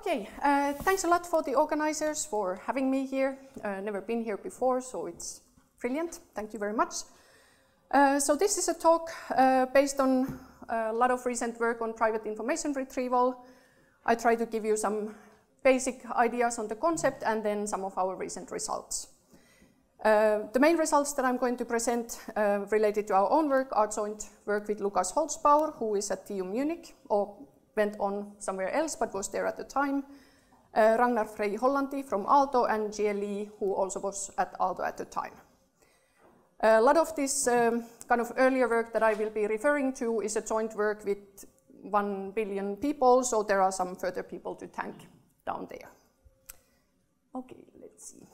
Okay, uh, thanks a lot for the organizers for having me here. Uh, never been here before, so it's brilliant. Thank you very much. Uh, so this is a talk uh, based on a lot of recent work on private information retrieval. I try to give you some basic ideas on the concept and then some of our recent results. Uh, the main results that I'm going to present uh, related to our own work are joint work with Lukas Holzbauer, who is at TU Munich, or went on somewhere else but was there at the time, uh, Ragnar Freij-Hollanti from Aalto, and Jie Li, who also was at Aalto at the time. A lot of this um, kind of earlier work that I will be referring to is a joint work with 1 billion people, so there are some further people to thank down there. Okay, let's see.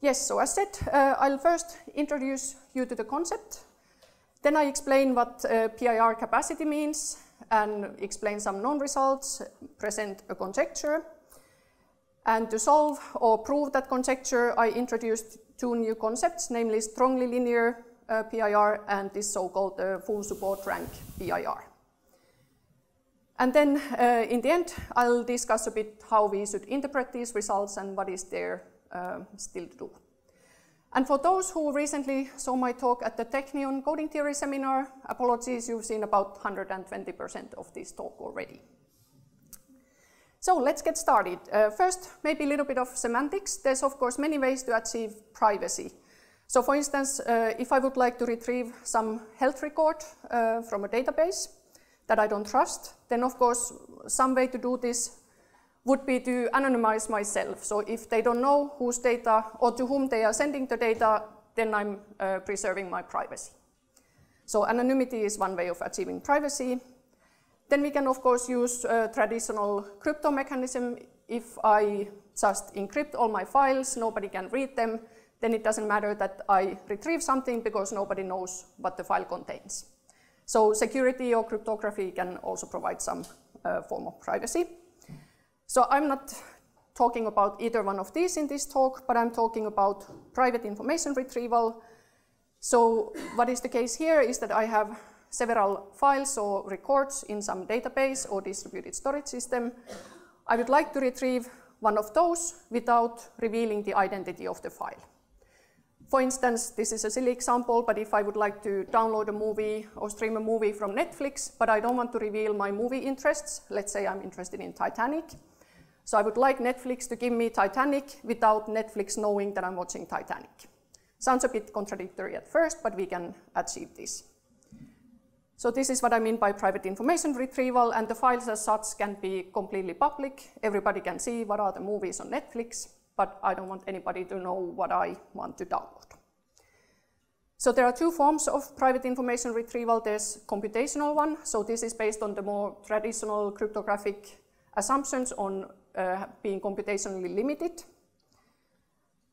Yes, so as said, uh, I'll first introduce you to the concept. Then I explain what uh, PIR capacity means and explain some known results, present a conjecture. And to solve or prove that conjecture, I introduced two new concepts, namely strongly linear uh, PIR and this so-called uh, full support rank PIR. And then uh, in the end, I'll discuss a bit how we should interpret these results and what is there uh, still to do. And for those who recently saw my talk at the Technion Coding Theory seminar, apologies, you've seen about 120% of this talk already. So let's get started. Uh, first, maybe a little bit of semantics. There's of course many ways to achieve privacy. So for instance, uh, if I would like to retrieve some health record uh, from a database that I don't trust, then of course some way to do this would be to anonymize myself. So if they don't know whose data or to whom they are sending the data, then I'm uh, preserving my privacy. So anonymity is one way of achieving privacy. Then we can, of course, use a traditional crypto mechanism. If I just encrypt all my files, nobody can read them, then it doesn't matter that I retrieve something because nobody knows what the file contains. So security or cryptography can also provide some uh, form of privacy. So I'm not talking about either one of these in this talk, but I'm talking about private information retrieval. So what is the case here is that I have several files or records in some database or distributed storage system. I would like to retrieve one of those without revealing the identity of the file. For instance, this is a silly example, but if I would like to download a movie or stream a movie from Netflix, but I don't want to reveal my movie interests, let's say I'm interested in Titanic, so I would like Netflix to give me Titanic without Netflix knowing that I'm watching Titanic. Sounds a bit contradictory at first, but we can achieve this. So this is what I mean by private information retrieval, and the files as such can be completely public. Everybody can see what are the movies on Netflix, but I don't want anybody to know what I want to download. So there are two forms of private information retrieval. There's computational one, so this is based on the more traditional cryptographic assumptions on uh, being computationally limited.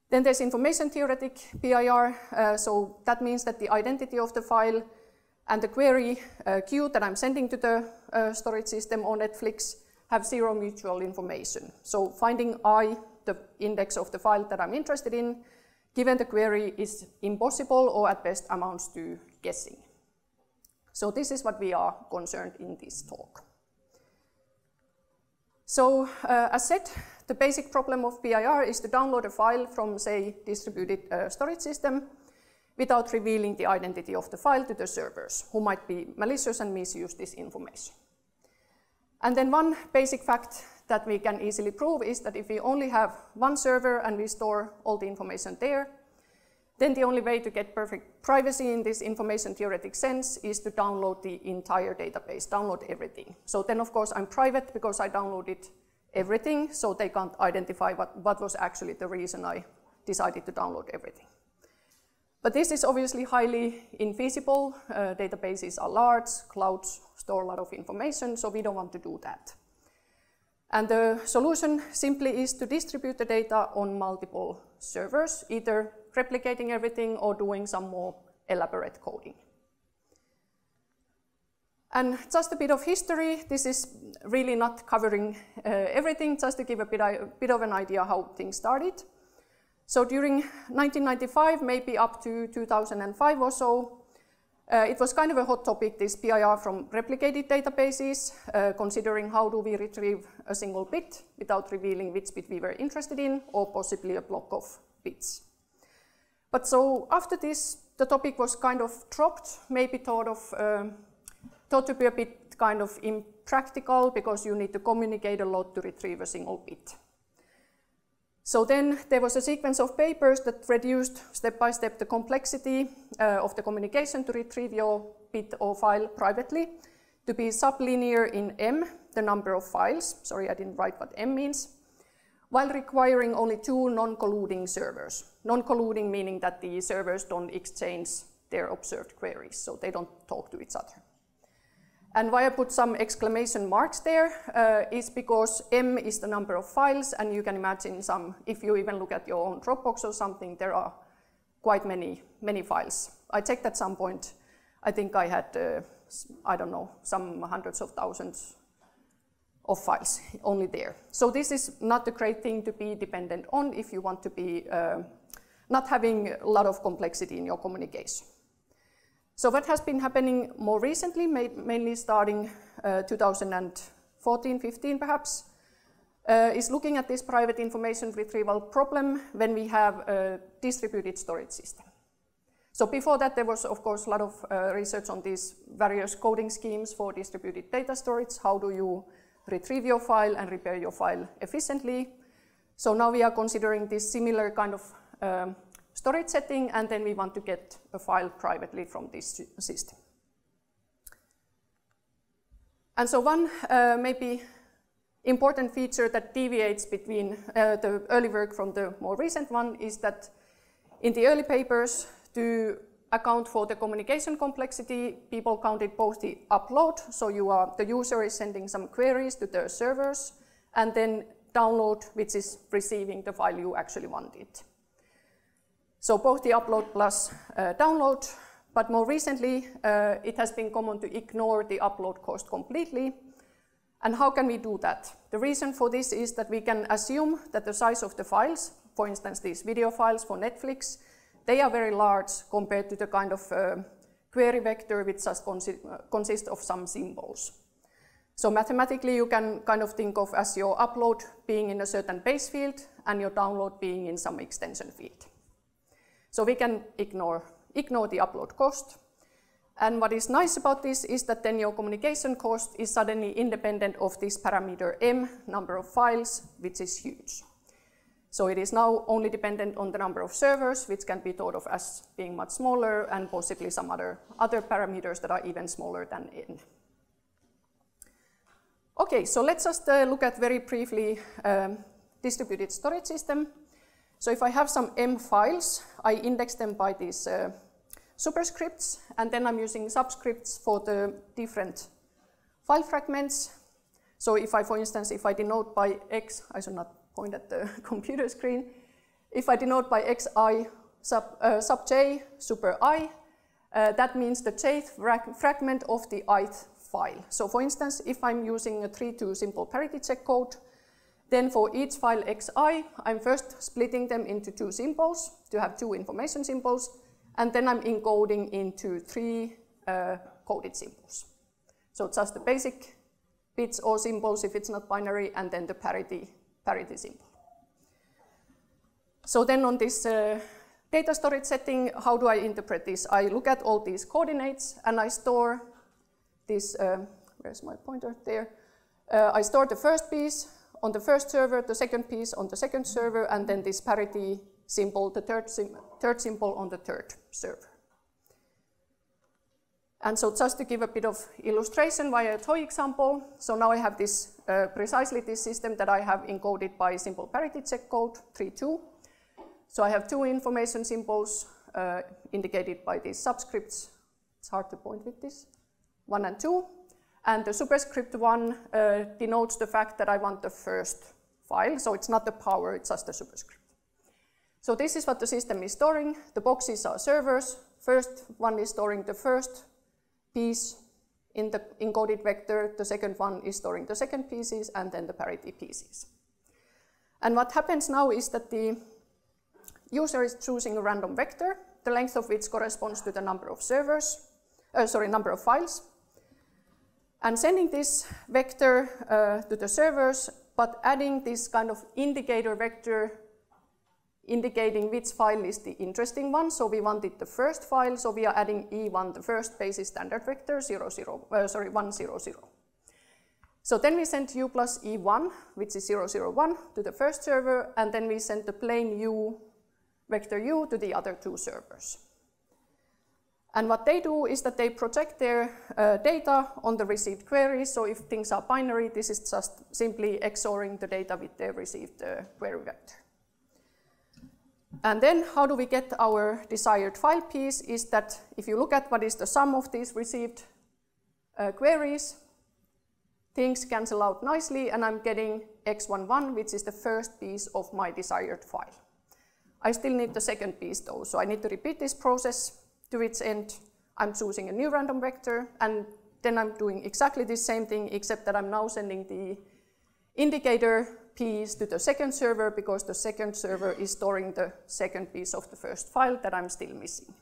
Then there's information theoretic PIR, uh, so that means that the identity of the file and the query uh, queue that I'm sending to the uh, storage system or Netflix have zero mutual information. So finding I, the index of the file that I'm interested in, given the query is impossible or at best amounts to guessing. So this is what we are concerned in this talk. So uh, as said, the basic problem of PIR is to download a file from, say, distributed uh, storage system without revealing the identity of the file to the servers, who might be malicious and misuse this information. And then one basic fact that we can easily prove is that if we only have one server and we store all the information there, then the only way to get perfect privacy in this information theoretic sense is to download the entire database, download everything. So then of course I'm private because I downloaded everything, so they can't identify what, what was actually the reason I decided to download everything. But this is obviously highly infeasible. Uh, databases are large, clouds store a lot of information, so we don't want to do that. And the solution simply is to distribute the data on multiple servers, either replicating everything or doing some more elaborate coding. And just a bit of history, this is really not covering uh, everything, just to give a bit, a bit of an idea how things started. So during 1995, maybe up to 2005 or so, Uh, it was kind of a hot topic, this PIR from replicated databases, uh, considering how do we retrieve a single bit without revealing which bit we were interested in, or possibly a block of bits. But so after this, the topic was kind of dropped, maybe thought of um, thought to be a bit kind of impractical because you need to communicate a lot to retrieve a single bit. So then there was a sequence of papers that reduced step by step the complexity uh, of the communication to retrieve your bit or file privately to be sublinear in M, the number of files. Sorry, I didn't write what M means. While requiring only two non-colluding servers. Non-colluding meaning that the servers don't exchange their observed queries, so they don't talk to each other. And why I put some exclamation marks there uh, is because M is the number of files, and you can imagine some, if you even look at your own Dropbox or something, there are quite many, many files. I checked at some point, I think I had, uh, I don't know, some hundreds of thousands of files only there. So this is not a great thing to be dependent on if you want to be uh, not having a lot of complexity in your communication. So what has been happening more recently, mainly starting uh, 2014, 15 perhaps, uh, is looking at this private information retrieval problem when we have a distributed storage system. So before that, there was, of course, a lot of uh, research on these various coding schemes for distributed data storage. How do you retrieve your file and repair your file efficiently? So now we are considering this similar kind of um, storage setting, and then we want to get a file privately from this system. And so one uh, maybe important feature that deviates between uh, the early work from the more recent one is that in the early papers, to account for the communication complexity, people counted both the upload, so you are, the user is sending some queries to the servers, and then download, which is receiving the file you actually wanted. So both the upload plus uh, download, but more recently uh, it has been common to ignore the upload cost completely. And how can we do that? The reason for this is that we can assume that the size of the files, for instance these video files for Netflix, they are very large compared to the kind of uh, query vector which just consi consists of some symbols. So mathematically you can kind of think of as your upload being in a certain base field and your download being in some extension field. So we can ignore, ignore the upload cost. And what is nice about this is that then your communication cost is suddenly independent of this parameter m, number of files, which is huge. So it is now only dependent on the number of servers, which can be thought of as being much smaller, and possibly some other, other parameters that are even smaller than n. Okay, so let's just uh, look at very briefly um, distributed storage system. So if I have some M files, I index them by these uh, superscripts, and then I'm using subscripts for the different file fragments. So if I, for instance, if I denote by x, I should not point at the computer screen. If I denote by xi sub, uh, sub j super i, uh, that means the jth fragment of the ith file. So for instance, if I'm using a 3-2 simple parity check code, then for each file xi, I'm first splitting them into two symbols to have two information symbols, and then I'm encoding into three uh, coded symbols. So just the basic bits or symbols if it's not binary, and then the parity, parity symbol. So then on this uh, data storage setting, how do I interpret this? I look at all these coordinates, and I store this, uh, where's my pointer there? Uh, I store the first piece, on the first server, the second piece on the second server, and then this parity symbol, the third, sim third symbol on the third server. And so just to give a bit of illustration via a toy example, so now I have this, uh, precisely this system that I have encoded by simple parity check code 3.2. So I have two information symbols uh, indicated by these subscripts. It's hard to point with this, one and two. And the superscript one uh, denotes the fact that I want the first file. So it's not the power, it's just the superscript. So this is what the system is storing. The boxes are servers. First one is storing the first piece in the encoded vector. The second one is storing the second pieces and then the parity pieces. And what happens now is that the user is choosing a random vector, the length of which corresponds to the number of servers uh, sorry, number of files, and sending this vector uh, to the servers, but adding this kind of indicator vector indicating which file is the interesting one. So we wanted the first file, so we are adding E1, the first basis standard vector, 0, 0, uh, sorry, 1, 0, 0. So then we sent u plus E1, which is 0, 0, 1, to the first server, and then we sent the plain u, vector u, to the other two servers. And what they do is that they project their uh, data on the received queries. So if things are binary, this is just simply XORing the data with the received uh, query vector. And then how do we get our desired file piece is that if you look at what is the sum of these received uh, queries, things cancel out nicely and I'm getting x11, which is the first piece of my desired file. I still need the second piece though, so I need to repeat this process to its end. I'm choosing a new random vector and then I'm doing exactly the same thing except that I'm now sending the indicator piece to the second server because the second server is storing the second piece of the first file that I'm still missing.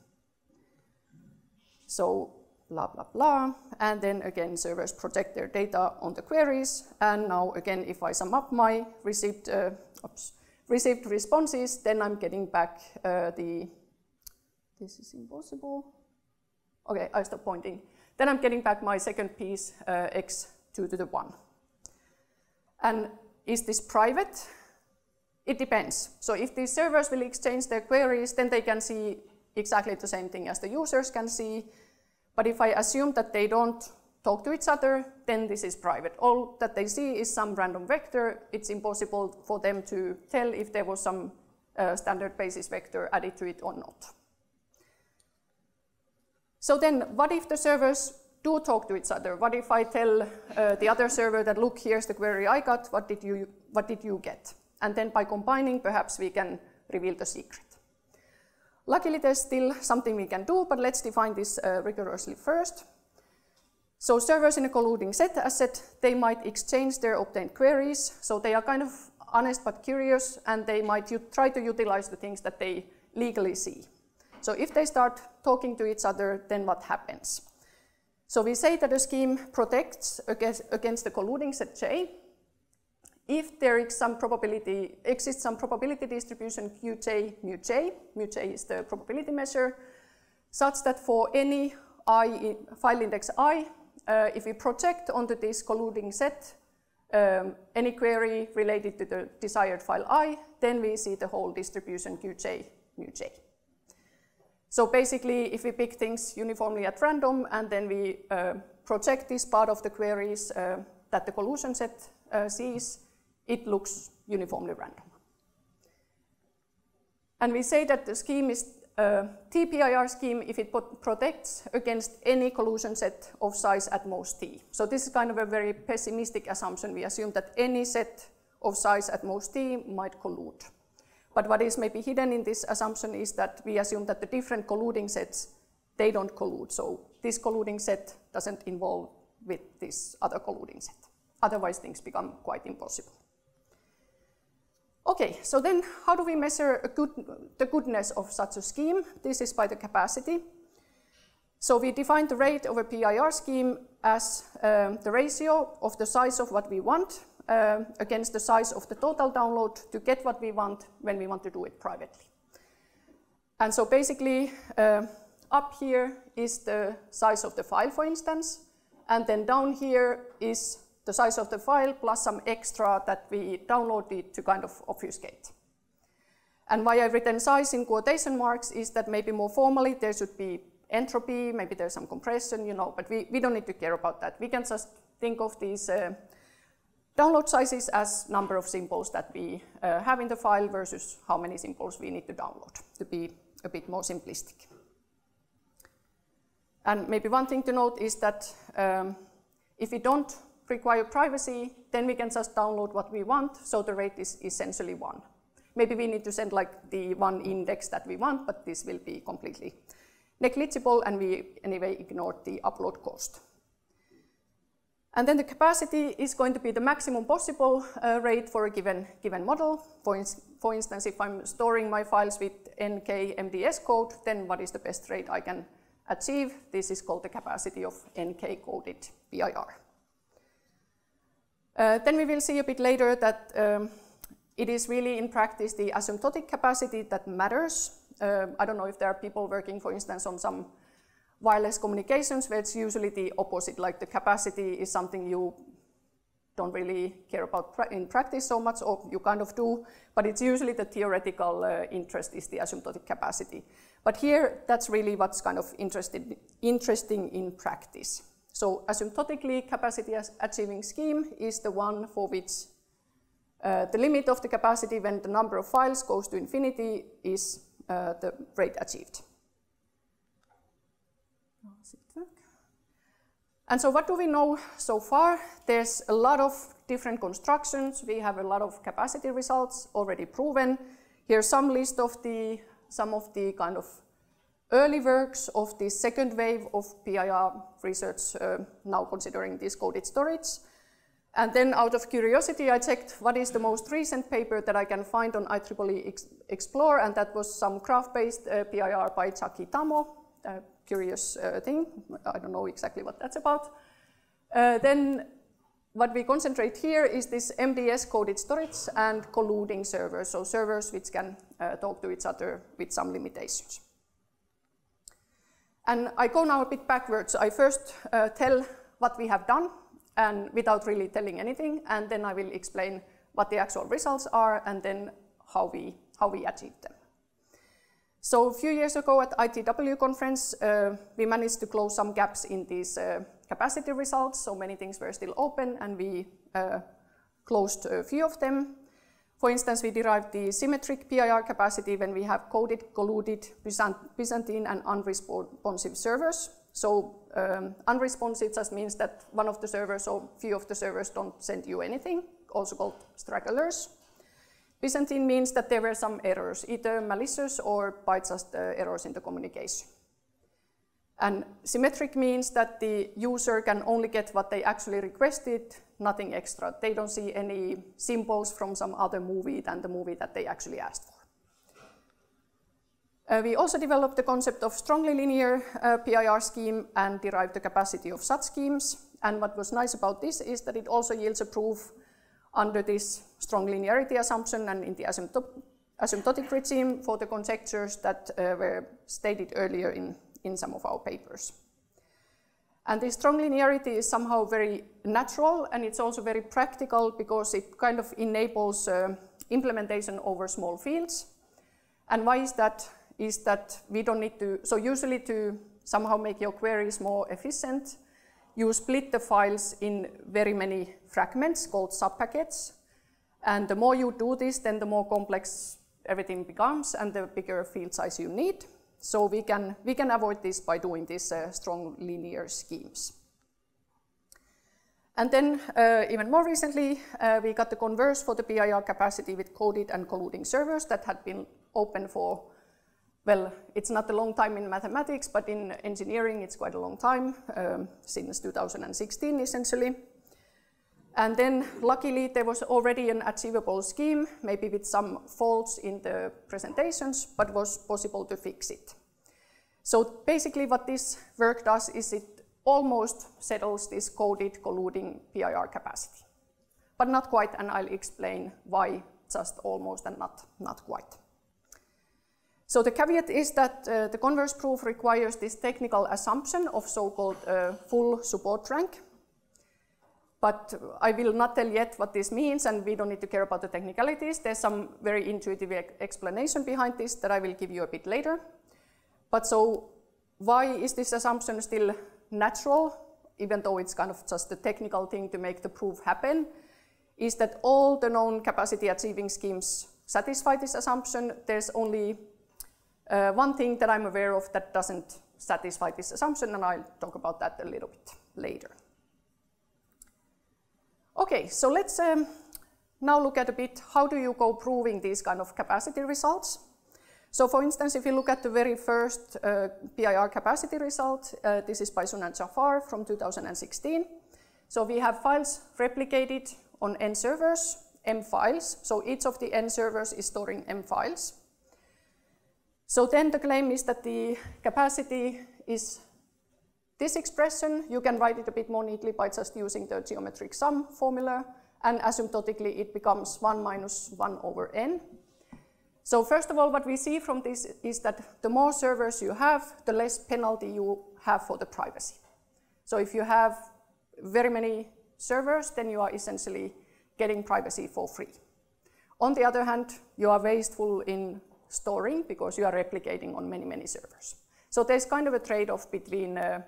So blah, blah, blah. And then again, servers project their data on the queries. And now again, if I sum up my received, uh, oops, received responses, then I'm getting back uh, the, this is impossible. Okay, I stop pointing. Then I'm getting back my second piece, uh, x2 to the 1. And is this private? It depends. So if these servers will exchange their queries, then they can see exactly the same thing as the users can see. But if I assume that they don't talk to each other, then this is private. All that they see is some random vector. It's impossible for them to tell if there was some uh, standard basis vector added to it or not. So then what if the servers do talk to each other. What if I tell uh, the other server that, look, here's the query I got, what did, you, what did you get? And then by combining, perhaps we can reveal the secret. Luckily, there's still something we can do, but let's define this uh, rigorously first. So servers in a colluding set, as said, they might exchange their obtained queries. So they are kind of honest but curious, and they might try to utilize the things that they legally see. So if they start talking to each other, then what happens? So we say that a scheme protects against, the colluding set J if there is some probability, exists some probability distribution Qj mu j, mu j is the probability measure, such that for any i file index i, uh, if we project onto this colluding set um, any query related to the desired file i, then we see the whole distribution Qj mu j. So basically, if we pick things uniformly at random and then we uh, project this part of the queries uh, that the collusion set uh, sees, it looks uniformly random. And we say that the scheme is a uh, TPIR scheme if it protects against any collusion set of size at most t. So this is kind of a very pessimistic assumption. We assume that any set of size at most t might collude. But what is maybe hidden in this assumption is that we assume that the different colluding sets, they don't collude. So this colluding set doesn't involve with this other colluding set. Otherwise, things become quite impossible. Okay, so then how do we measure a good, the goodness of such a scheme? This is by the capacity. So we define the rate of a PIR scheme as um, the ratio of the size of what we want uh, against the size of the total download to get what we want when we want to do it privately. And so basically, uh, up here is the size of the file, for instance, and then down here is the size of the file plus some extra that we downloaded to kind of obfuscate. And why I've written size in quotation marks is that maybe more formally there should be entropy, maybe there's some compression, you know, but we, we don't need to care about that. We can just think of these uh, download sizes as number of symbols that we uh, have in the file versus how many symbols we need to download to be a bit more simplistic. And maybe one thing to note is that um, if we don't require privacy, then we can just download what we want, so the rate is essentially one. Maybe we need to send like the one index that we want, but this will be completely negligible, and we anyway ignore the upload cost. And then the capacity is going to be the maximum possible uh, rate for a given, given model. For, in, for instance, if I'm storing my files with NK MDS code, then what is the best rate I can achieve, this is called the capacity of NK-coded PIR. Uh, then we will see a bit later that um, it is really in practice the asymptotic capacity that matters. Uh, I don't know if there are people working, for instance, on some wireless communications where it's usually the opposite, like the capacity is something you don't really care about in practice so much, or you kind of do, but it's usually the theoretical uh, interest is the asymptotic capacity. But here, that's really what's kind of interested, interesting in practice. So asymptotically capacity achieving scheme is the one for which uh, the limit of the capacity when the number of files goes to infinity is uh, the rate achieved. And so what do we know so far? There's a lot of different constructions. We have a lot of capacity results already proven. Here's some list of the, some of the kind of early works of the second wave of PIR research, uh, now considering this coded storage. And then out of curiosity, I checked what is the most recent paper that I can find on IEEE Xplore, and that was some graph-based uh, PIR by Chucky Tamo, a curious uh, thing. I don't know exactly what that's about. Uh, then what we concentrate here is this MDS-coded storage and colluding servers, so servers which can uh, talk to each other with some limitations. And I go now a bit backwards. I first uh, tell what we have done and without really telling anything, and then I will explain what the actual results are and then how we, how we achieved them. So a few years ago at ITW conference, uh, we managed to close some gaps in these uh, capacity results, so many things were still open and we uh, closed a few of them. For instance, we derived the symmetric PIR capacity when we have coded, colluded, Byzantine and unresponsive servers. So um, unresponsive just means that one of the servers or few of the servers don't send you anything, also called stragglers. Byzantine means that there were some errors, either malicious or by just uh, errors in the communication. And symmetric means that the user can only get what they actually requested, nothing extra. They don't see any symbols from some other movie than the movie that they actually asked for. Uh, we also developed the concept of strongly linear uh, PIR scheme and derived the capacity of such schemes. And what was nice about this is that it also yields a proof under this strong linearity assumption and in the asymptotic regime for the conjectures that uh, were stated earlier in in some of our papers. And this strong linearity is somehow very natural and it's also very practical because it kind of enables uh, implementation over small fields. And why is that? Is that we don't need to, so usually to somehow make your queries more efficient, you split the files in very many fragments called subpackets. And the more you do this, then the more complex everything becomes and the bigger field size you need. So we can, we can avoid this by doing these uh, strong linear schemes. And then uh, even more recently, uh, we got the converse for the PIR capacity with coded and colluding servers that had been open for, well, it's not a long time in mathematics, but in engineering it's quite a long time, um, since 2016 essentially. And then luckily there was already an achievable scheme, maybe with some faults in the presentations, but was possible to fix it. So basically what this work does is it almost settles this coded colluding PIR capacity. But not quite, and I'll explain why just almost and not, not quite. So the caveat is that uh, the converse proof requires this technical assumption of so-called uh, full support rank, but I will not tell yet what this means, and we don't need to care about the technicalities. There's some very intuitive explanation behind this that I will give you a bit later. But so why is this assumption still natural, even though it's kind of just a technical thing to make the proof happen, is that all the known capacity achieving schemes satisfy this assumption. There's only uh, one thing that I'm aware of that doesn't satisfy this assumption, and I'll talk about that a little bit later. Okay, so let's um, now look at a bit how do you go proving these kind of capacity results. So for instance, if you look at the very first uh, PIR capacity result, uh, this is by Sun and Jafar from 2016. So we have files replicated on n servers, m files. So each of the n servers is storing m files. So then the claim is that the capacity is this expression. You can write it a bit more neatly by just using the geometric sum formula, and asymptotically it becomes 1 minus 1 over n. So first of all, what we see from this is that the more servers you have, the less penalty you have for the privacy. So if you have very many servers, then you are essentially getting privacy for free. On the other hand, you are wasteful in storing because you are replicating on many, many servers. So there's kind of a trade-off between uh,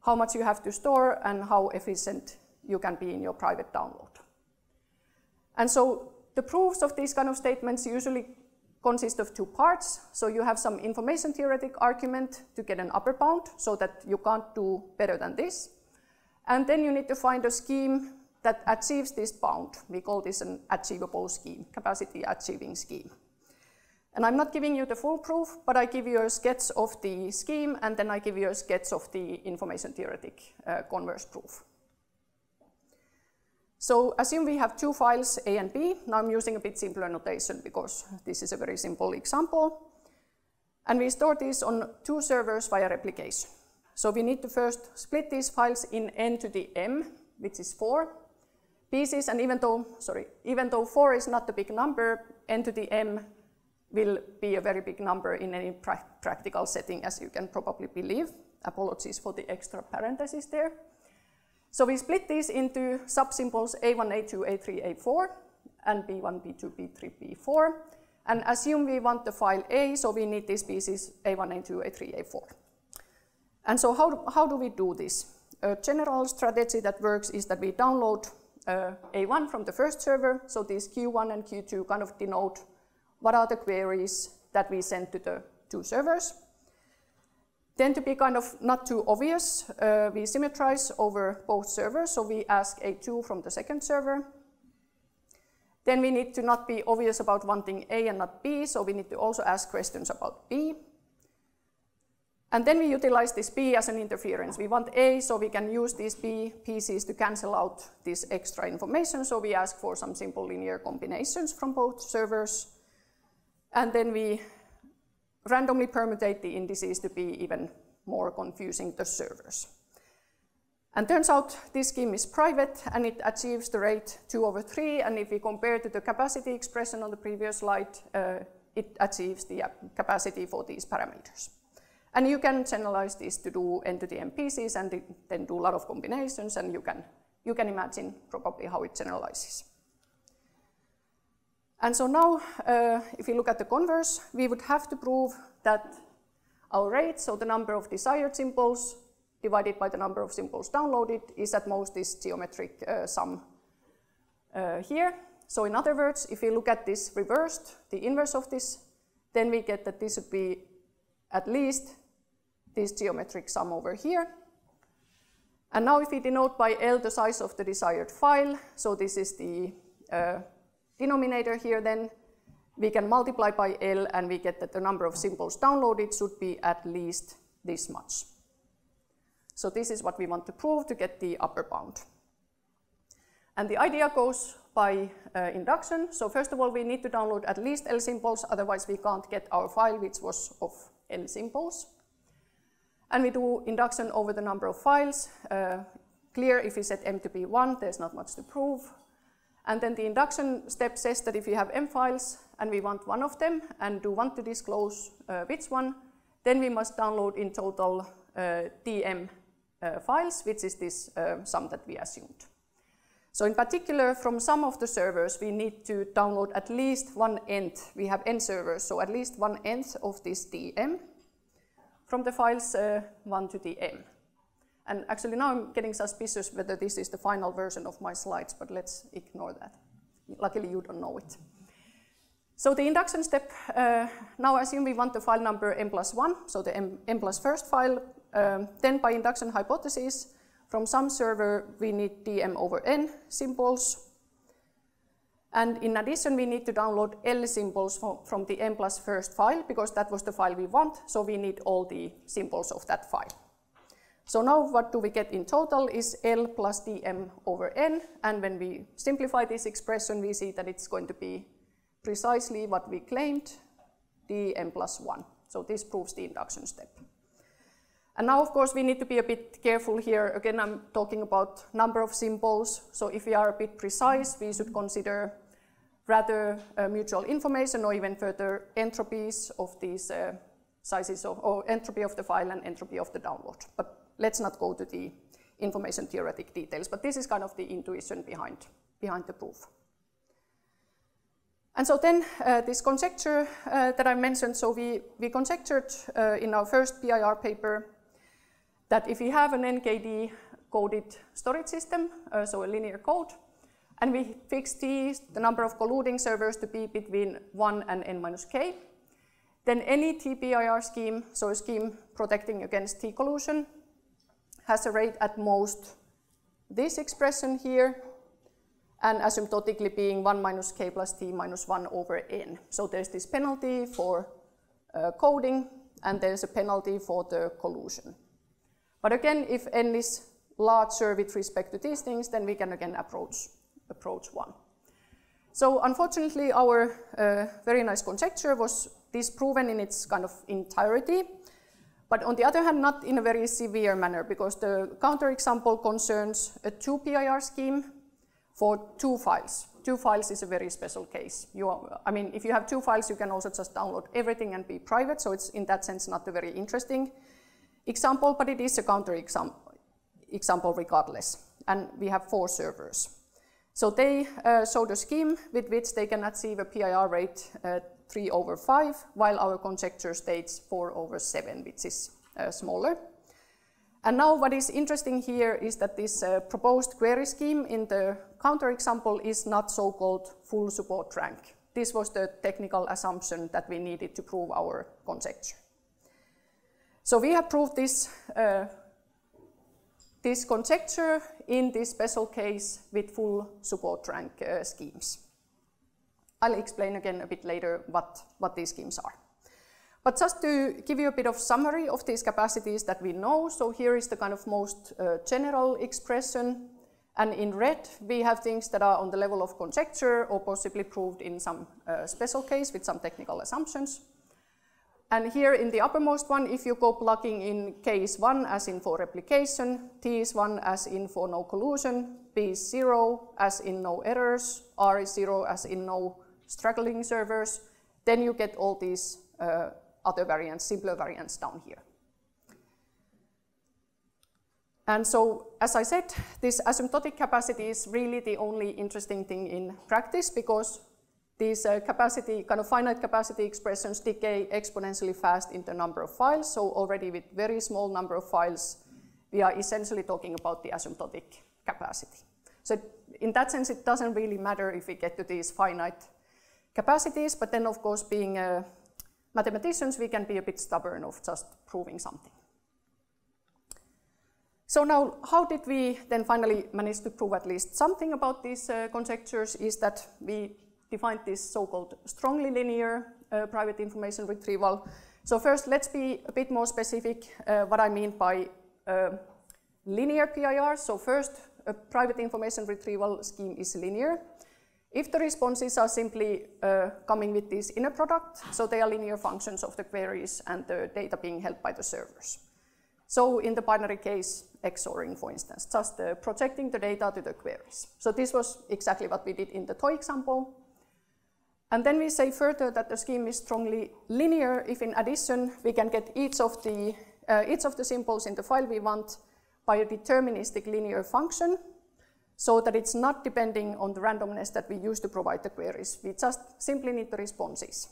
how much you have to store and how efficient you can be in your private download. And so the proofs of these kind of statements usually consist of two parts. So you have some information theoretic argument to get an upper bound so that you can't do better than this. And then you need to find a scheme that achieves this bound. We call this an achievable scheme, capacity achieving scheme. And I'm not giving you the full proof, but I give you a sketch of the scheme, and then I give you a sketch of the information theoretic uh, converse proof. So assume we have two files, A and B. Now I'm using a bit simpler notation because this is a very simple example. And we store these on two servers via replication. So we need to first split these files in n to the m, which is 4 pieces. And even though, sorry, even though 4 is not a big number, n to the m will be a very big number in any pra practical setting, as you can probably believe. Apologies for the extra parentheses there. So we split these into subsymbols A1, A2, A3, A4, and B1, B2, B3, B4. And assume we want the file A, so we need these pieces A1, A2, A3, A4. And so how, how do we do this? A general strategy that works is that we download uh, A1 from the first server, so these Q1 and Q2 kind of denote what are the queries that we send to the two servers. Then to be kind of not too obvious, uh, we symmetrize over both servers. So we ask A2 from the second server. Then we need to not be obvious about wanting A and not B, so we need to also ask questions about B. And then we utilize this B as an interference. We want A, so we can use these B pieces to cancel out this extra information. So we ask for some simple linear combinations from both servers. And then we randomly permutate the indices to be even more confusing the servers. And turns out this scheme is private and it achieves the rate 2 over 3. And if we compare to the capacity expression on the previous slide, uh, it achieves the uh, capacity for these parameters. And you can generalize this to do n to the m pieces and then do a lot of combinations and you can, you can imagine probably how it generalizes. And so now, uh, if you look at the converse, we would have to prove that our rate, so the number of desired symbols divided by the number of symbols downloaded, is at most this geometric uh, sum uh, here. So in other words, if we look at this reversed, the inverse of this, then we get that this would be at least this geometric sum over here. And now if we denote by L the size of the desired file, so this is the uh, denominator here then, we can multiply by L and we get that the number of symbols downloaded should be at least this much. So this is what we want to prove to get the upper bound. And the idea goes by uh, induction. So first of all, we need to download at least L symbols, otherwise we can't get our file, which was of L symbols. And we do induction over the number of files. Uh, clear if we set m to be 1, there's not much to prove. And then the induction step says that if you have M files and we want one of them and do want to disclose uh, which one, then we must download in total uh, DM uh, files, which is this uh, sum that we assumed. So in particular, from some of the servers, we need to download at least one nth. We have n servers, so at least one nth of this DM from the files uh, 1 to the m. And actually now I'm getting suspicious whether this is the final version of my slides, but let's ignore that. Luckily you don't know it. So the induction step, uh, now assume we want the file number m plus 1, so the m, m plus first file. Um, then by induction hypothesis, from some server we need dm over n symbols. And in addition, we need to download L symbols from, from the m plus first file, because that was the file we want, so we need all the symbols of that file. So now what do we get in total is L plus dm over n, and when we simplify this expression, we see that it's going to be precisely what we claimed, dm plus 1. So this proves the induction step. And now, of course, we need to be a bit careful here. Again, I'm talking about number of symbols. So if we are a bit precise, we should consider rather uh, mutual information or even further entropies of these uh, sizes of, or entropy of the file and entropy of the download. But let's not go to the information theoretic details, but this is kind of the intuition behind, behind the proof. And so then uh, this conjecture uh, that I mentioned, so we, we conjectured uh, in our first PIR paper that if we have an NKD coded storage system, uh, so a linear code, and we fix t, the number of colluding servers to be between 1 and n minus k, then any TPIR scheme, so a scheme protecting against T collusion, has a rate at most this expression here, and asymptotically being 1 minus k plus t minus 1 over n. So there's this penalty for uh, coding, and there's a penalty for the collusion. But again, if n is larger with respect to these things, then we can again approach, approach 1. So unfortunately, our uh, very nice conjecture was disproven in its kind of entirety, but on the other hand, not in a very severe manner, because the counterexample concerns a two PIR scheme for two files. Two files is a very special case. You are, I mean, if you have two files, you can also just download everything and be private, so it's in that sense not a very interesting example, but it is a counter exam example regardless. And we have four servers. So they uh, showed a scheme with which they can achieve a PIR rate uh, 3 over 5, while our conjecture states 4 over 7, which is uh, smaller. And now what is interesting here is that this uh, proposed query scheme in the counterexample is not so-called full support rank. This was the technical assumption that we needed to prove our conjecture. So we have proved this, uh, this conjecture in this special case with full support rank uh, schemes. I'll explain again a bit later what, what these schemes are. But just to give you a bit of summary of these capacities that we know, so here is the kind of most uh, general expression. And in red, we have things that are on the level of conjecture or possibly proved in some uh, special case with some technical assumptions. And here in the uppermost one, if you go plugging in K is 1 as in for replication, T is 1 as in for no collusion, P is 0 as in no errors, R is 0 as in no straggling servers, then you get all these uh, other variants, simpler variants down here. And so, as I said, this asymptotic capacity is really the only interesting thing in practice because these uh, capacity, kind of finite capacity expressions decay exponentially fast in the number of files. So already with very small number of files, we are essentially talking about the asymptotic capacity. So in that sense, it doesn't really matter if we get to these finite capacities, but then of course being uh, mathematicians, we can be a bit stubborn of just proving something. So now, how did we then finally manage to prove at least something about these uh, conjectures is that we defined this so-called strongly linear uh, private information retrieval. So first, let's be a bit more specific uh, what I mean by uh, linear PIR. So first, a private information retrieval scheme is linear. If the responses are simply uh, coming with this inner product, so they are linear functions of the queries and the data being held by the servers. So in the binary case, XORing, for instance, just uh, projecting the data to the queries. So this was exactly what we did in the toy example. And then we say further that the scheme is strongly linear if in addition we can get each of the, uh, each of the symbols in the file we want by a deterministic linear function so that it's not depending on the randomness that we use to provide the queries. We just simply need the responses.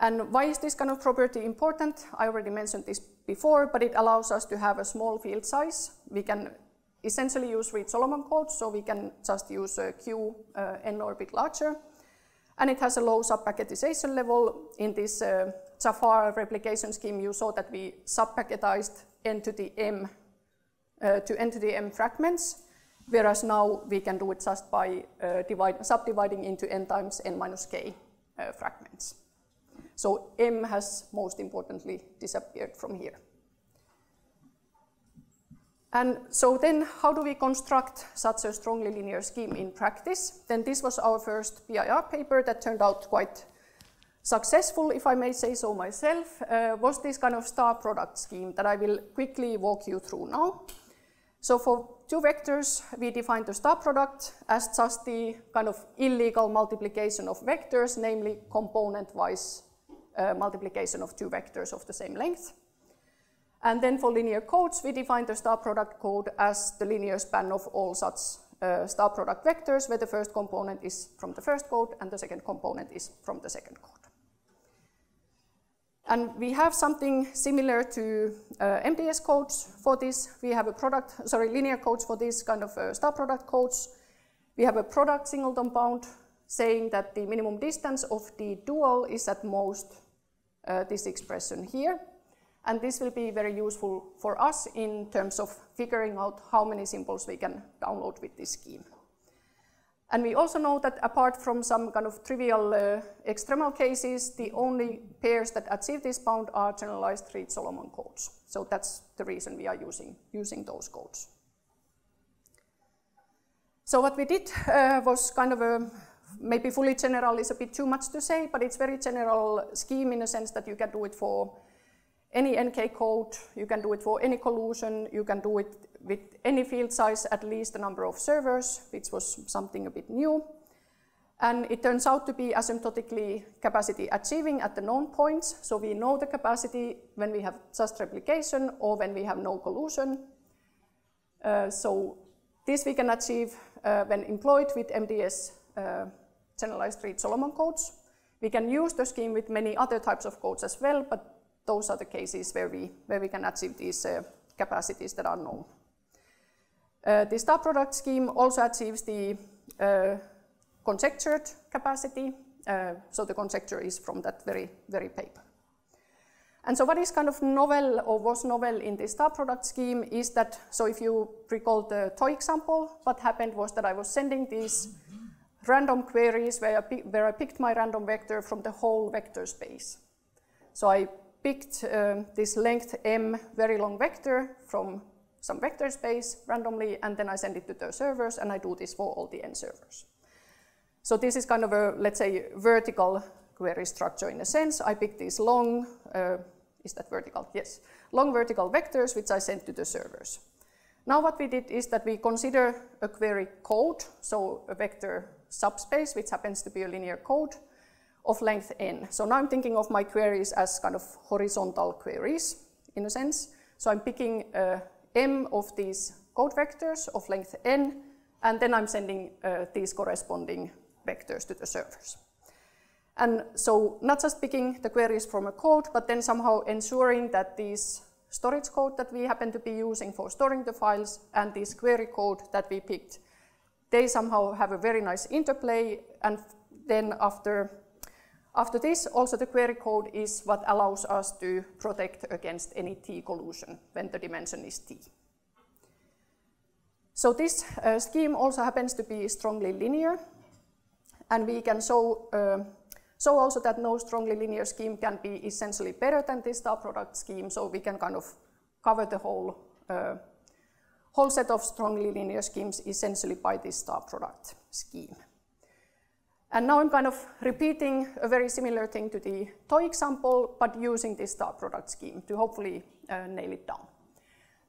And why is this kind of property important? I already mentioned this before, but it allows us to have a small field size. We can essentially use Reed-Solomon code, so we can just use a Q uh, n bit larger. And it has a low subpacketization level. In this uh, Jafar replication scheme, you saw that we subpacketized n to the m uh, to m fragments, whereas now we can do it just by uh, divide, subdividing into n times n minus k uh, fragments. So m has most importantly disappeared from here. And so then how do we construct such a strongly linear scheme in practice? Then this was our first PIR paper that turned out quite successful, if I may say so myself, uh, was this kind of star product scheme that I will quickly walk you through now. So for two vectors, we define the star product as just the kind of illegal multiplication of vectors, namely component-wise uh, multiplication of two vectors of the same length. And then for linear codes, we define the star product code as the linear span of all such uh, star product vectors, where the first component is from the first code and the second component is from the second code. And we have something similar to uh, MDS codes for this. We have a product, sorry, linear codes for this kind of uh, star product codes. We have a product singleton bound saying that the minimum distance of the dual is at most uh, this expression here. And this will be very useful for us in terms of figuring out how many symbols we can download with this scheme. And we also know that apart from some kind of trivial uh, extremal cases, the only pairs that achieve this bound are generalized Reed-Solomon codes. So that's the reason we are using, using those codes. So what we did uh, was kind of a, maybe fully general is a bit too much to say, but it's very general scheme in a sense that you can do it for any NK code, you can do it for any collusion, you can do it with any field size, at least a number of servers, which was something a bit new. And it turns out to be asymptotically capacity achieving at the known points. So we know the capacity when we have just replication or when we have no collusion. Uh, so this we can achieve uh, when employed with MDS uh, generalized Reed-Solomon codes. We can use the scheme with many other types of codes as well, but those are the cases where we, where we can achieve these uh, capacities that are known. Uh, the star product scheme also achieves the uh, conjectured capacity. Uh, so the conjecture is from that very, very paper. And so what is kind of novel or was novel in the star product scheme is that, so if you recall the toy example, what happened was that I was sending these random queries where I, where I picked my random vector from the whole vector space. So I picked uh, this length m very long vector from some vector space randomly, and then I send it to the servers, and I do this for all the n servers. So this is kind of a, let's say, vertical query structure in a sense. I pick these long, uh, is that vertical? Yes, long vertical vectors, which I send to the servers. Now what we did is that we consider a query code, so a vector subspace, which happens to be a linear code, of length n. So now I'm thinking of my queries as kind of horizontal queries, in a sense. So I'm picking uh, m of these code vectors of length n, and then I'm sending uh, these corresponding vectors to the servers. And so not just picking the queries from a code, but then somehow ensuring that these storage code that we happen to be using for storing the files and this query code that we picked, they somehow have a very nice interplay. And then after after this, also the query code is what allows us to protect against any T collusion when the dimension is T. So this uh, scheme also happens to be strongly linear, and we can show, uh, show also that no strongly linear scheme can be essentially better than this star product scheme, so we can kind of cover the whole, uh, whole set of strongly linear schemes essentially by this star product scheme. And now I'm kind of repeating a very similar thing to the toy example, but using this star product scheme to hopefully uh, nail it down.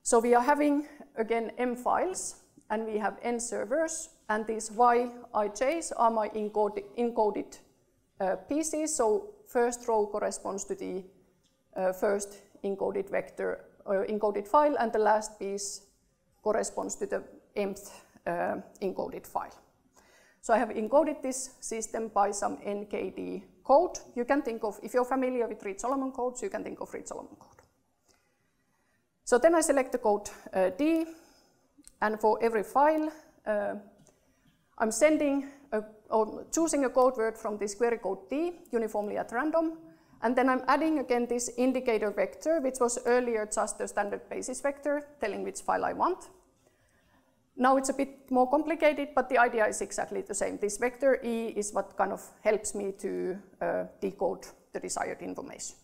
So we are having, again, M files, and we have N servers, and these Yij's are my encoded, encoded uh, pieces. So first row corresponds to the uh, first encoded vector, or encoded file, and the last piece corresponds to the mth uh, encoded file. So I have encoded this system by some NKD code. You can think of, if you're familiar with Reed-Solomon codes, you can think of Reed-Solomon code. So then I select the code uh, D, and for every file, uh, I'm sending a, or choosing a code word from this query code D uniformly at random, and then I'm adding again this indicator vector, which was earlier just a standard basis vector telling which file I want. Now it's a bit more complicated, but the idea is exactly the same. This vector E is what kind of helps me to uh, decode the desired information.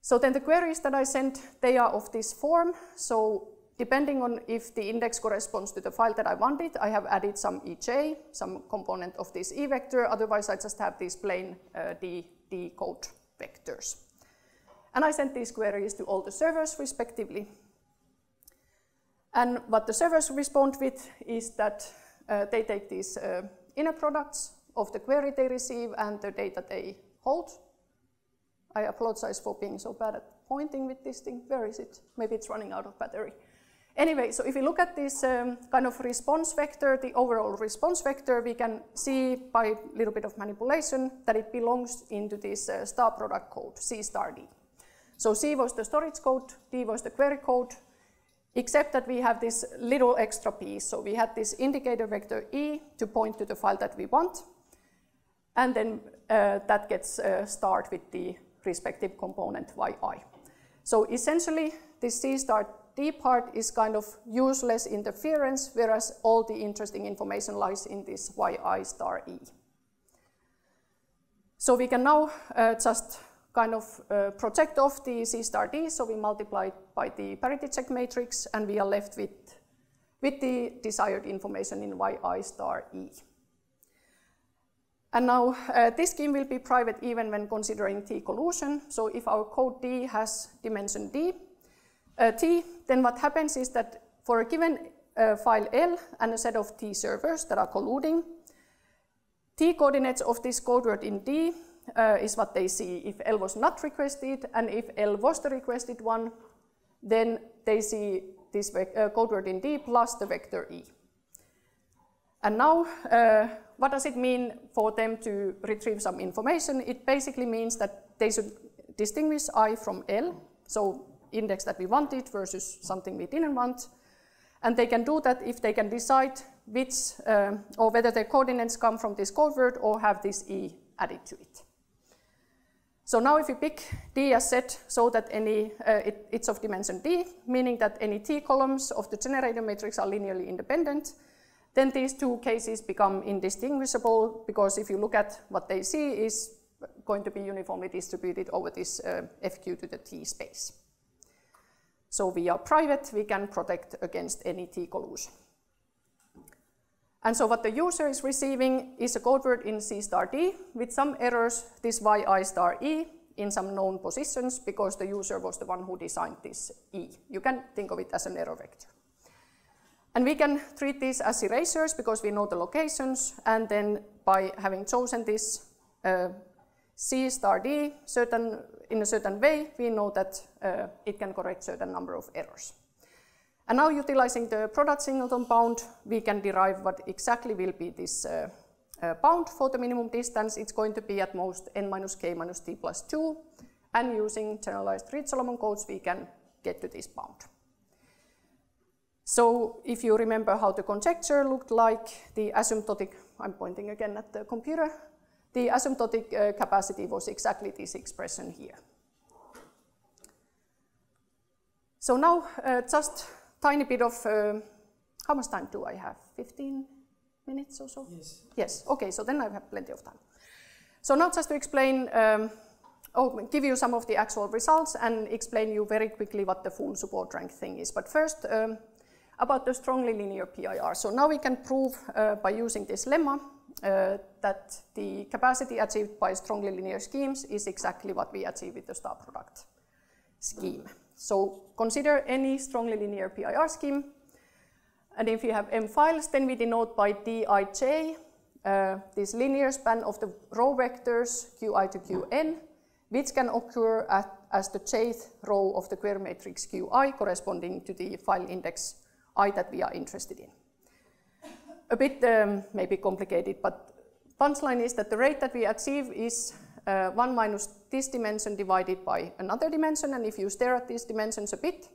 So then the queries that I send, they are of this form. So depending on if the index corresponds to the file that I wanted, I have added some EJ, some component of this E vector, otherwise I just have these plain uh, D, D code vectors. And I sent these queries to all the servers respectively. And what the servers respond with is that uh, they take these uh, inner products of the query they receive and the data they hold. I apologize for being so bad at pointing with this thing. Where is it? Maybe it's running out of battery. Anyway, so if you look at this um, kind of response vector, the overall response vector, we can see by a little bit of manipulation that it belongs into this uh, star product code, C star D. So C was the storage code, D was the query code, except that we have this little extra piece. So we had this indicator vector E to point to the file that we want, and then uh, that gets uh, starred with the respective component yi. So essentially, this C star D part is kind of useless interference, whereas all the interesting information lies in this yi star e. So we can now uh, just kind of uh, project off the C star D, so we multiply by the parity check matrix, and we are left with, with the desired information in yi star E. And now uh, this scheme will be private even when considering T collusion. So if our code D has dimension D, uh, T, then what happens is that for a given uh, file L and a set of T servers that are colluding, T coordinates of this code word in D uh, is what they see if L was not requested, and if L was the requested one, then they see this uh, code word in D plus the vector E. And now, uh, what does it mean for them to retrieve some information? It basically means that they should distinguish I from L. So index that we wanted versus something we didn't want. And they can do that if they can decide which, uh, or whether the coordinates come from this code word or have this E added to it. So now if you pick D as set so that any, uh, it, it's of dimension D, meaning that any T columns of the generator matrix are linearly independent, then these two cases become indistinguishable because if you look at what they see is going to be uniformly distributed over this uh, FQ to the T space. So we are private, we can protect against any T collusion. And so what the user is receiving is a code word in C star D with some errors, this yi star E in some known positions because the user was the one who designed this E. You can think of it as an error vector. And we can treat these as erasures because we know the locations and then by having chosen this uh, C star D certain, in a certain way, we know that uh, it can correct a certain number of errors. And now utilizing the product singleton bound, we can derive what exactly will be this uh, uh, bound for the minimum distance. It's going to be at most n minus k minus t plus 2. And using generalized Reed-Solomon codes, we can get to this bound. So if you remember how the conjecture looked like, the asymptotic, I'm pointing again at the computer, the asymptotic uh, capacity was exactly this expression here. So now uh, just tiny bit of, uh, how much time do I have? 15 minutes or so? Yes. Yes, okay, so then I have plenty of time. So now just to explain, um, oh, give you some of the actual results and explain you very quickly what the full support rank thing is. But first, um, about the strongly linear PIR. So now we can prove uh, by using this lemma uh, that the capacity achieved by strongly linear schemes is exactly what we achieve with the star product scheme. So consider any strongly linear PIR scheme. And if you have M files, then we denote by Dij uh, this linear span of the row vectors Qi to Qn, which can occur at, as the jth row of the query matrix Qi corresponding to the file index i that we are interested in a bit um, maybe complicated, but punchline is that the rate that we achieve is uh, 1 minus this dimension divided by another dimension, and if you stare at these dimensions a bit,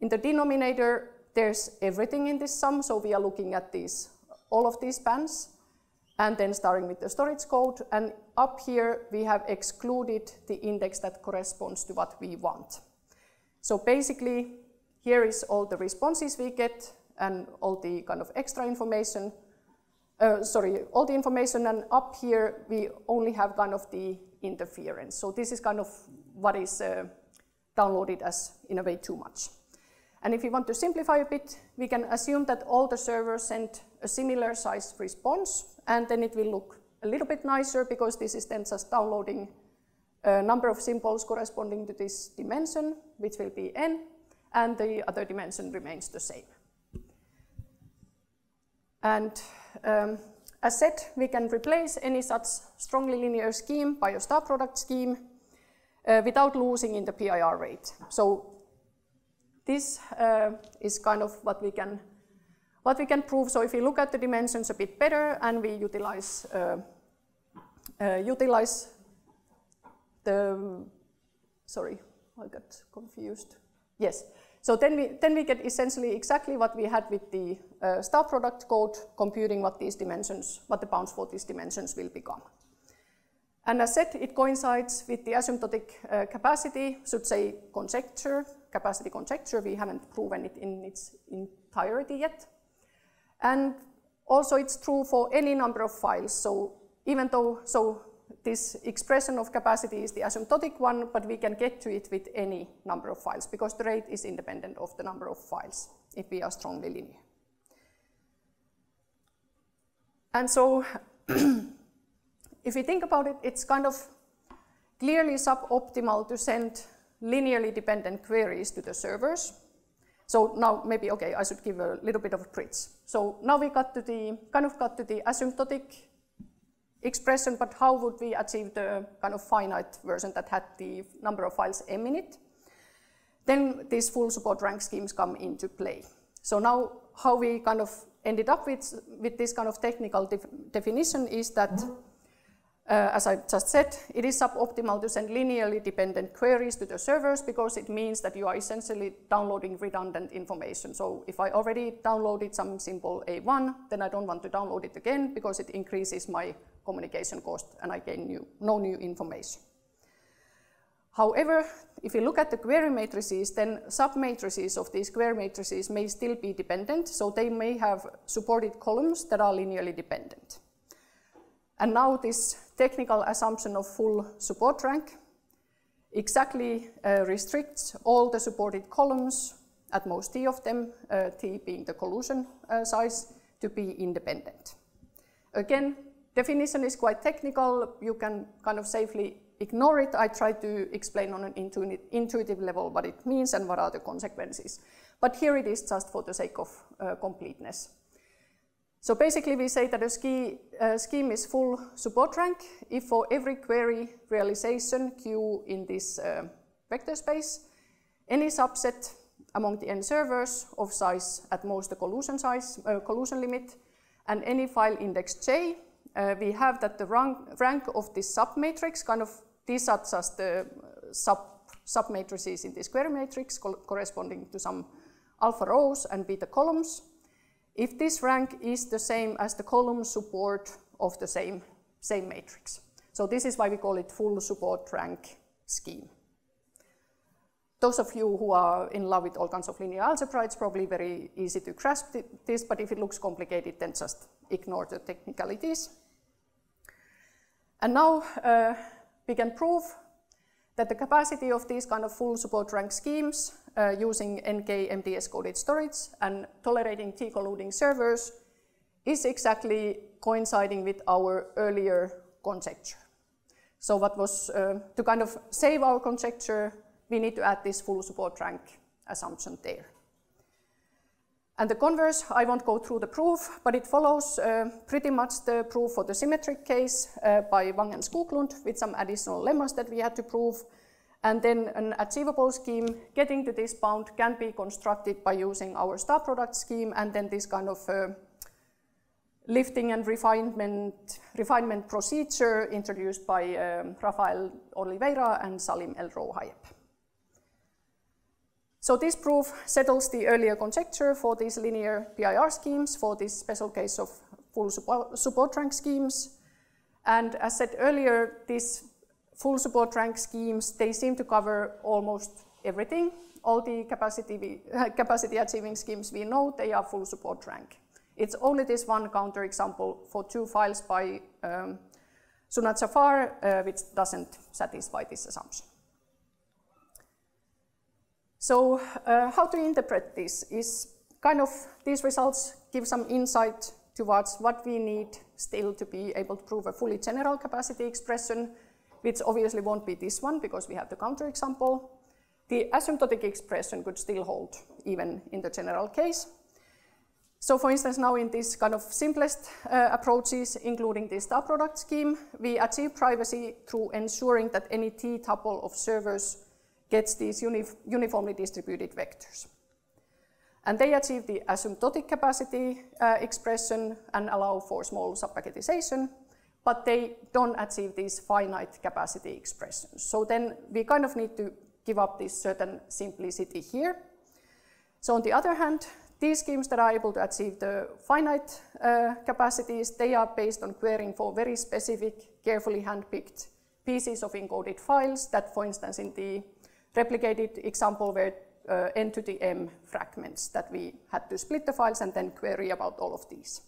in the denominator there's everything in this sum, so we are looking at these, all of these bands and then starting with the storage code, and up here we have excluded the index that corresponds to what we want. So basically, here is all the responses we get, and all the kind of extra information. Uh, sorry, all the information and up here we only have kind of the interference. So this is kind of what is uh, downloaded as in a way too much. And if you want to simplify a bit, we can assume that all the servers send a similar size response, and then it will look a little bit nicer because this is then just downloading a number of symbols corresponding to this dimension, which will be n, and the other dimension remains the same. And um, as said, we can replace any such strongly linear scheme by a star product scheme uh, without losing in the PIR rate. So this uh, is kind of what we can what we can prove. So if we look at the dimensions a bit better and we utilize uh, uh utilize the sorry, I got confused. Yes. So then we, then we get essentially exactly what we had with the uh, star product code, computing what these dimensions, what the bounds for these dimensions will become. And as said, it coincides with the asymptotic uh, capacity, should say conjecture, capacity conjecture. We haven't proven it in its entirety yet. And also it's true for any number of files. So even though, so this expression of capacity is the asymptotic one, but we can get to it with any number of files because the rate is independent of the number of files if we are strongly linear. And so if we think about it, it's kind of clearly suboptimal to send linearly dependent queries to the servers. So now maybe, okay, I should give a little bit of a bridge. So now we got to the, kind of got to the asymptotic expression, but how would we achieve the kind of finite version that had the number of files m in it? Then these full support rank schemes come into play. So now how we kind of ended up with, with this kind of technical def definition is that, uh, as I just said, it is suboptimal to send linearly dependent queries to the servers because it means that you are essentially downloading redundant information. So if I already downloaded some symbol A1, then I don't want to download it again because it increases my communication cost and I gain new, no new information. However, if you look at the query matrices, then submatrices of these query matrices may still be dependent, so they may have supported columns that are linearly dependent. And now this technical assumption of full support rank exactly uh, restricts all the supported columns, at most t of them, uh, t being the collusion uh, size, to be independent. Again, definition is quite technical. You can kind of safely ignore it. I try to explain on an intuitive level what it means and what are the consequences. But here it is just for the sake of uh, completeness. So basically we say that a ski, uh, scheme is full support rank if for every query realization Q in this uh, vector space, any subset among the n servers of size at most the collusion size, uh, collusion limit, and any file index j uh, we have that the rank, rank of this submatrix, kind of these are just the sub submatrices in this square matrix co corresponding to some alpha rows and beta columns. If this rank is the same as the column support of the same, same matrix. So this is why we call it full support rank scheme. Those of you who are in love with all kinds of linear algebra, it's probably very easy to grasp this, but if it looks complicated, then just ignore the technicalities. And now uh, we can prove that the capacity of these kind of full support rank schemes uh, using NK MDS coded storage and tolerating T-colluding servers is exactly coinciding with our earlier conjecture. So what was, uh, to kind of save our conjecture, we need to add this full support rank assumption there. And the converse, I won't go through the proof, but it follows uh, pretty much the proof for the symmetric case uh, by Wang and Skoglund with some additional lemmas that we had to prove. And then an achievable scheme getting to this bound can be constructed by using our star product scheme and then this kind of uh, lifting and refinement, refinement procedure introduced by um, Rafael Oliveira and Salim El Rouayheb. So this proof settles the earlier conjecture for these linear PIR schemes for this special case of full support rank schemes. And as said earlier, these full support rank schemes, they seem to cover almost everything. All the capacity, capacity achieving schemes we know, they are full support rank. It's only this one counterexample for two files by um, Sun and Jafar, uh, which doesn't satisfy this assumption. So uh, how to interpret this is kind of, these results give some insight towards what we need still to be able to prove a fully general capacity expression, which obviously won't be this one because we have the counterexample. The asymptotic expression could still hold even in the general case. So for instance, now in this kind of simplest uh, approaches, including the star product scheme, we achieve privacy through ensuring that any t-tuple of servers gets these uni uniformly distributed vectors. And they achieve the asymptotic capacity uh, expression and allow for small subpacketization, but they don't achieve these finite capacity expressions. So then we kind of need to give up this certain simplicity here. So on the other hand, these schemes that are able to achieve the finite uh, capacities, they are based on querying for very specific, carefully handpicked pieces of encoded files that, for instance, in the replicated example were uh, n to the m fragments that we had to split the files and then query about all of these.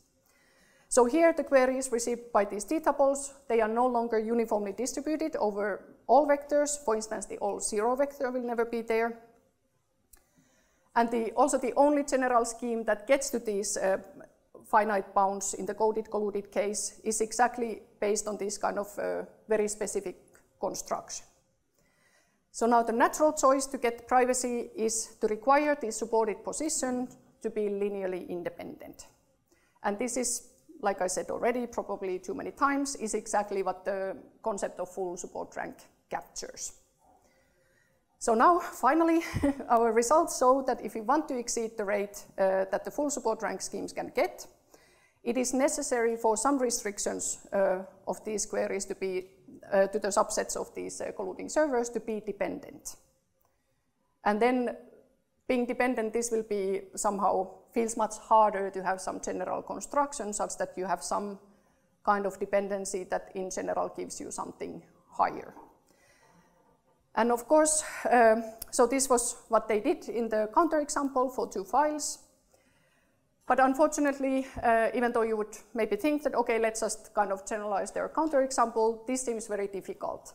So here the queries received by these t-tuples, they are no longer uniformly distributed over all vectors. For instance, the all zero vector will never be there. And the, also the only general scheme that gets to these uh, finite bounds in the coded colluded case is exactly based on this kind of uh, very specific construction. So now the natural choice to get privacy is to require the supported position to be linearly independent. And this is, like I said already, probably too many times, is exactly what the concept of full support rank captures. So now, finally, our results show that if we want to exceed the rate uh, that the full support rank schemes can get, it is necessary for some restrictions uh, of these queries to be uh, to the subsets of these uh, colluding servers to be dependent. And then being dependent, this will be somehow feels much harder to have some general construction such that you have some kind of dependency that in general gives you something higher. And of course, uh, so this was what they did in the counterexample for two files. But unfortunately, uh, even though you would maybe think that, okay, let's just kind of generalize their counterexample, this seems very difficult.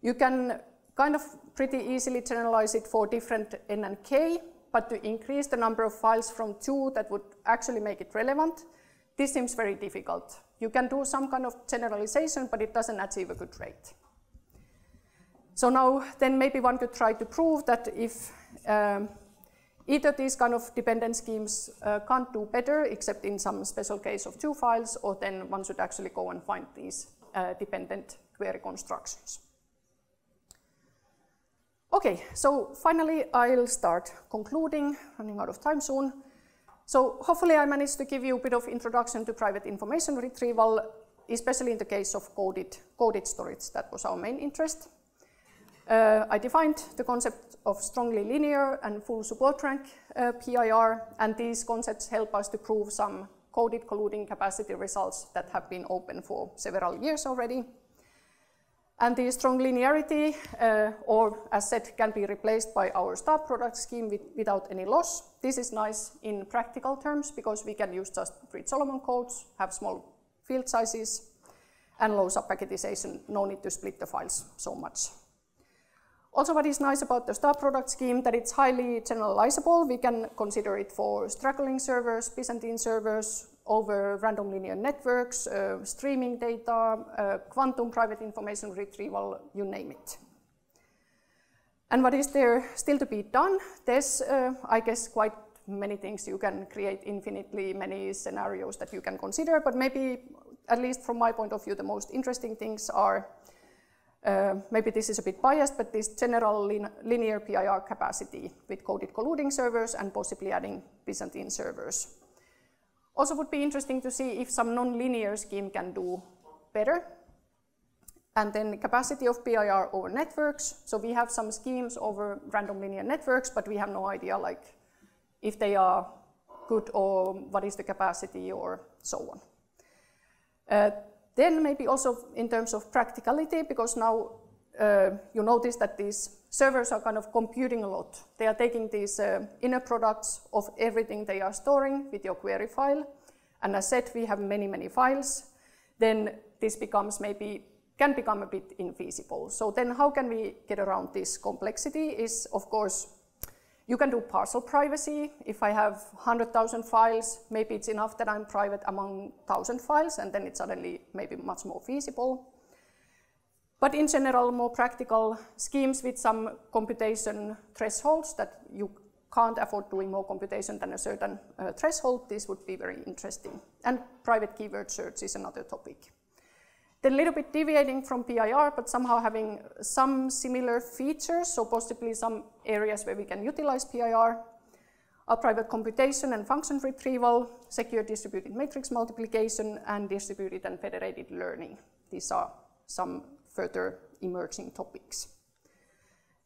You can kind of pretty easily generalize it for different n and k, but to increase the number of files from two that would actually make it relevant, this seems very difficult. You can do some kind of generalization, but it doesn't achieve a good rate. So now then maybe one could try to prove that if um, Either these kind of dependent schemes uh, can't do better, except in some special case of two files, or then one should actually go and find these uh, dependent query constructions. Okay, so finally I'll start concluding, running out of time soon. So hopefully I managed to give you a bit of introduction to private information retrieval, especially in the case of coded, coded storage. That was our main interest. Uh, I defined the concept of strongly linear and full support rank uh, PIR, and these concepts help us to prove some coded colluding capacity results that have been open for several years already. And the strong linearity, uh, or as said, can be replaced by our star product scheme with, without any loss. This is nice in practical terms because we can use just Reed-Solomon codes, have small field sizes, and low subpacketization, no need to split the files so much. Also, what is nice about the star product scheme that it's highly generalizable. We can consider it for straggling servers, Byzantine servers, over random linear networks, uh, streaming data, uh, quantum private information retrieval, you name it. And what is there still to be done? There's, uh, I guess, quite many things you can create infinitely many scenarios that you can consider, but maybe, at least from my point of view, the most interesting things are uh, maybe this is a bit biased, but this general lin linear PIR capacity with coded colluding servers and possibly adding Byzantine servers. Also would be interesting to see if some non-linear scheme can do better. And then capacity of PIR over networks. So we have some schemes over random linear networks, but we have no idea like if they are good or what is the capacity or so on. Uh, then maybe also in terms of practicality, because now uh, you notice that these servers are kind of computing a lot. They are taking these uh, inner products of everything they are storing with your query file. And as said, we have many, many files. Then this becomes maybe, can become a bit infeasible. So then how can we get around this complexity is, of course, You can do parcel privacy. If I have 100,000 files, maybe it's enough that I'm private among 1,000 files, and then it's suddenly maybe much more feasible. But in general, more practical schemes with some computation thresholds that you can't afford doing more computation than a certain uh, threshold, this would be very interesting. And private keyword search is another topic. A little bit deviating from PIR, but somehow having some similar features, so possibly some areas where we can utilize PIR, are private computation and function retrieval, secure distributed matrix multiplication, and distributed and federated learning. These are some further emerging topics.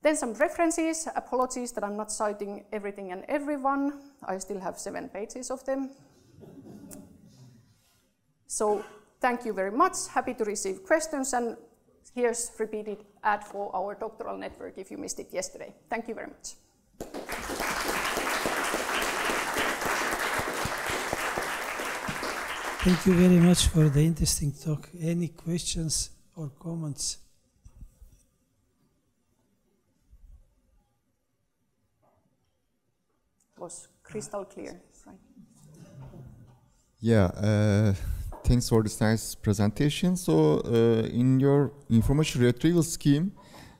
Then some references, apologies that I'm not citing everything and everyone. I still have seven pages of them. So thank you very much. Happy to receive questions and here's repeated ad for our doctoral network if you missed it yesterday. Thank you very much. Thank you very much for the interesting talk. Any questions or comments? Was crystal clear. Right. Yeah, uh, thanks for this nice presentation. So, uh, in your information retrieval scheme,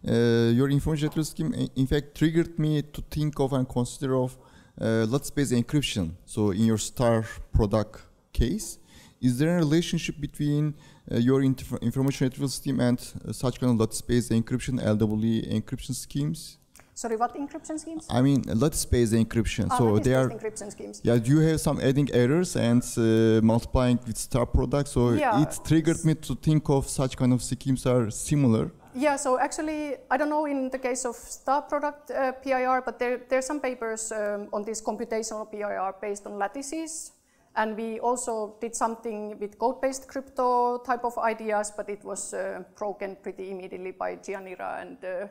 uh, your information retrieval scheme, in fact, triggered me to think of and consider of uh, lattice-based encryption. So, in your star product case, is there a relationship between uh, your information retrieval scheme and uh, such kind of lattice-based encryption, LWE encryption schemes? Sorry, what encryption schemes? I mean, lattice-based encryption. Ah, so they are encryption schemes. Yeah, you have some adding errors and uh, multiplying with star product. So yeah. it triggered me to think of such kind of schemes are similar. Yeah, so actually, I don't know in the case of star product uh, PIR, but there, there are some papers um, on this computational PIR based on lattices. And we also did something with code-based crypto type of ideas, but it was uh, broken pretty immediately by Gianira and uh,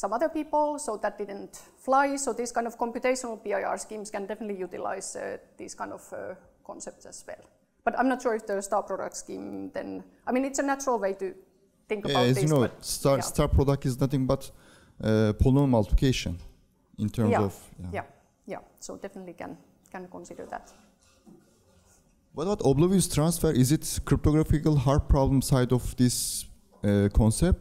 some other people, so that didn't fly. So these kind of computational PIR schemes can definitely utilize uh, these kind of uh, concepts as well. But I'm not sure if the star product scheme then, I mean, it's a natural way to think yeah, about as this. you know, star, yeah. star product is nothing but uh, polynomial multiplication in terms yeah. of. Yeah. yeah, yeah, so definitely can, can consider that. What about oblivious transfer? Is it cryptographical hard problem side of this uh, concept?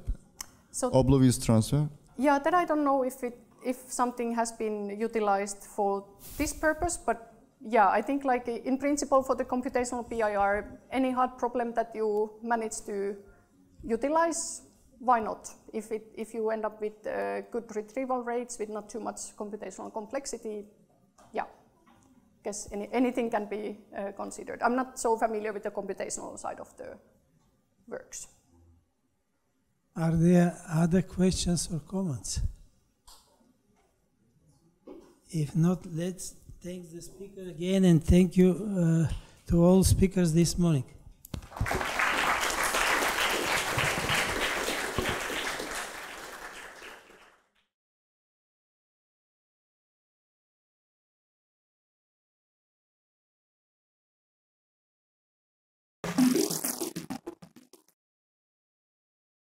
So oblivious transfer? Yeah, that I don't know if it if something has been utilized for this purpose, but yeah, I think like in principle for the computational PIR, any hard problem that you manage to utilize, why not? If it if you end up with uh, good retrieval rates with not too much computational complexity, yeah, guess any, anything can be uh, considered. I'm not so familiar with the computational side of the works. Are there other questions or comments? If not, let's thank the speaker again and thank you uh, to all speakers this morning.